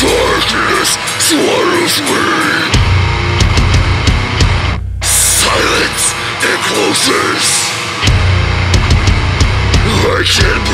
Darkness swallows me Silence encloses I can't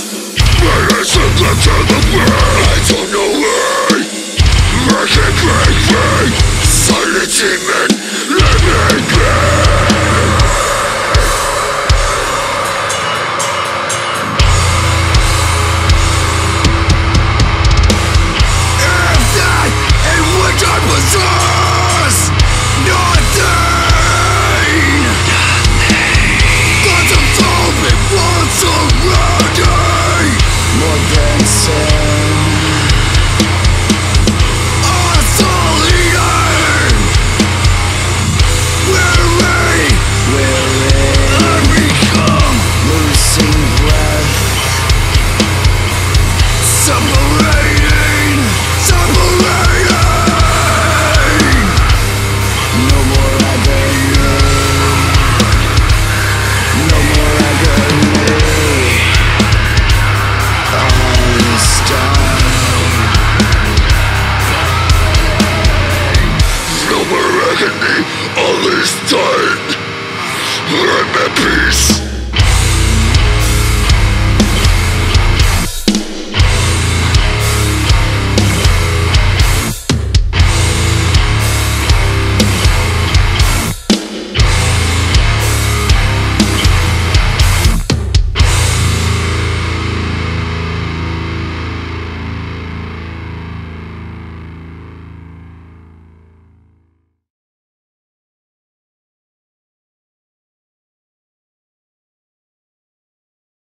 on the I don't know why I can't break me. Silent in understand. I'm at peace.